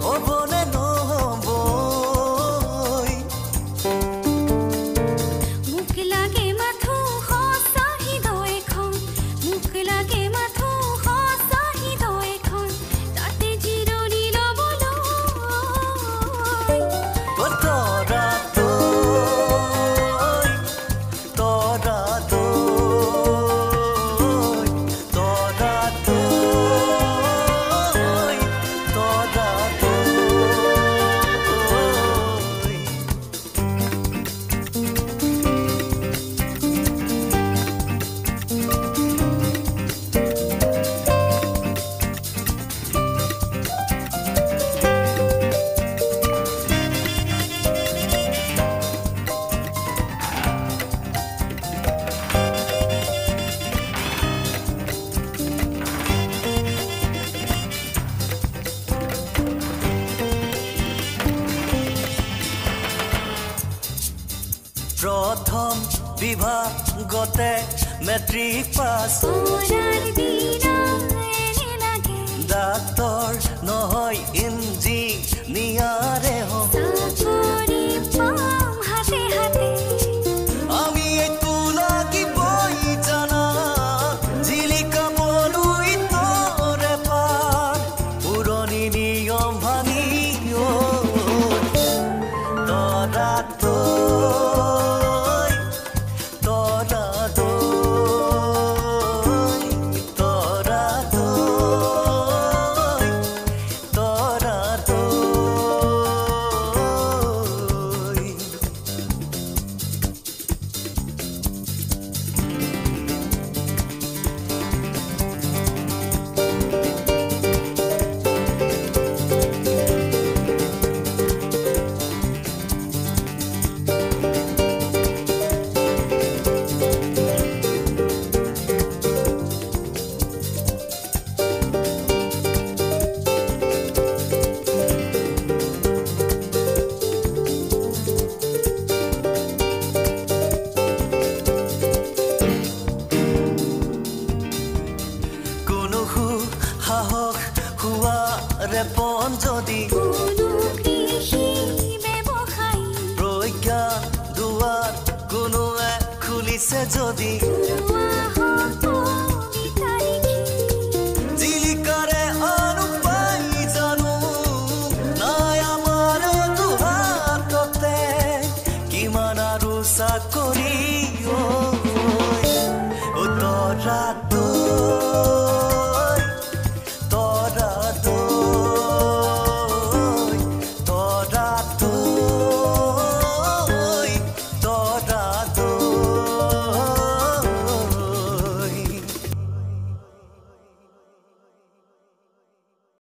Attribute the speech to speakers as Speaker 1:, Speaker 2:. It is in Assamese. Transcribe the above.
Speaker 1: Oh, প্ৰথম বিভাগতে মেট্ৰিক পাছ। ডাক্তৰ নহয় ইঞ্জিন পন যদি প্ৰজ্ঞা দুৱাৰ কোনোৱে খুলিছে যদি